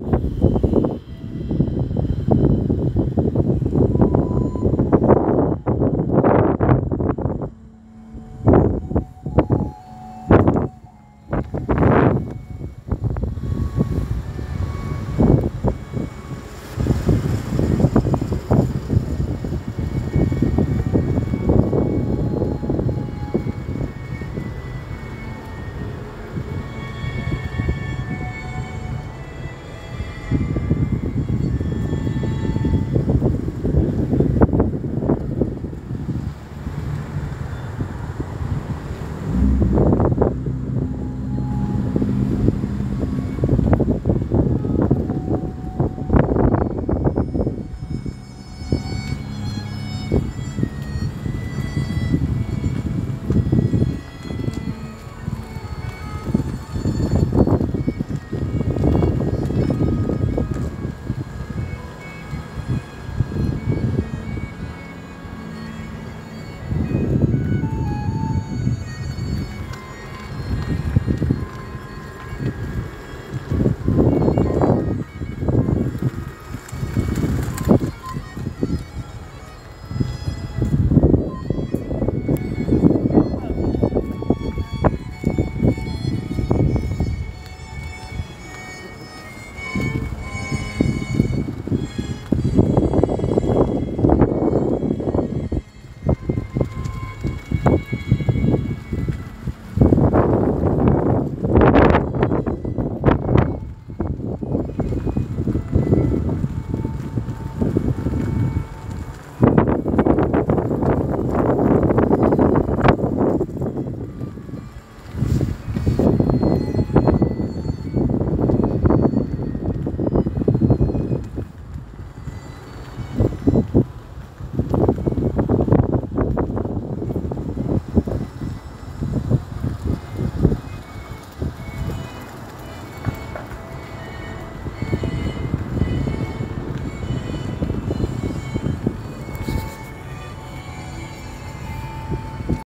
Thank